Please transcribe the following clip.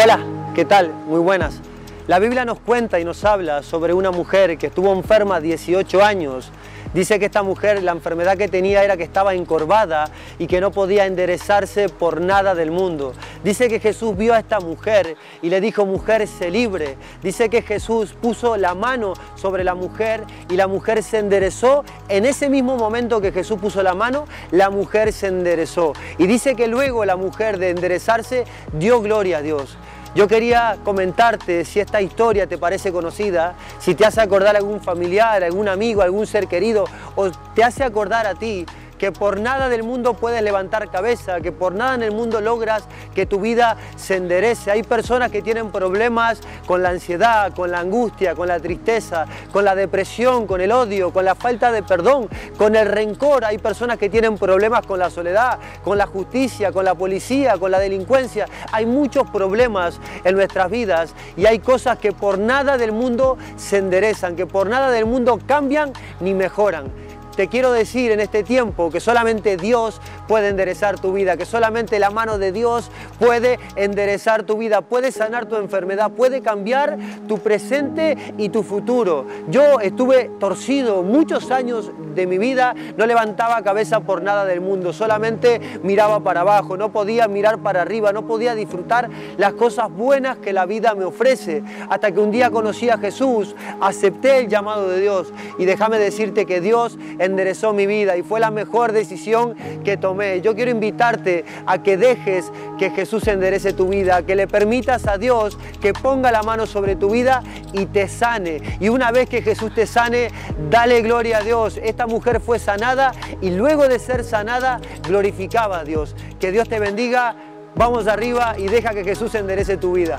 Hola, ¿qué tal? Muy buenas. La Biblia nos cuenta y nos habla sobre una mujer que estuvo enferma 18 años. Dice que esta mujer, la enfermedad que tenía era que estaba encorvada y que no podía enderezarse por nada del mundo. Dice que Jesús vio a esta mujer y le dijo, mujer, se libre. Dice que Jesús puso la mano sobre la mujer y la mujer se enderezó. En ese mismo momento que Jesús puso la mano, la mujer se enderezó. Y dice que luego la mujer de enderezarse dio gloria a Dios. Yo quería comentarte si esta historia te parece conocida, si te hace acordar a algún familiar, algún amigo, algún ser querido, o te hace acordar a ti que por nada del mundo puedes levantar cabeza, que por nada en el mundo logras que tu vida se enderece. Hay personas que tienen problemas con la ansiedad, con la angustia, con la tristeza, con la depresión, con el odio, con la falta de perdón, con el rencor. Hay personas que tienen problemas con la soledad, con la justicia, con la policía, con la delincuencia. Hay muchos problemas en nuestras vidas y hay cosas que por nada del mundo se enderezan, que por nada del mundo cambian ni mejoran. Te quiero decir en este tiempo que solamente Dios puede enderezar tu vida, que solamente la mano de Dios puede enderezar tu vida, puede sanar tu enfermedad, puede cambiar tu presente y tu futuro. Yo estuve torcido muchos años de mi vida, no levantaba cabeza por nada del mundo, solamente miraba para abajo, no podía mirar para arriba, no podía disfrutar las cosas buenas que la vida me ofrece. Hasta que un día conocí a Jesús, acepté el llamado de Dios y déjame decirte que Dios enderezó mi vida y fue la mejor decisión que tomé. Yo quiero invitarte a que dejes que Jesús enderece tu vida, que le permitas a Dios que ponga la mano sobre tu vida y te sane. Y una vez que Jesús te sane, dale gloria a Dios. Esta mujer fue sanada y luego de ser sanada, glorificaba a Dios. Que Dios te bendiga. Vamos arriba y deja que Jesús enderece tu vida.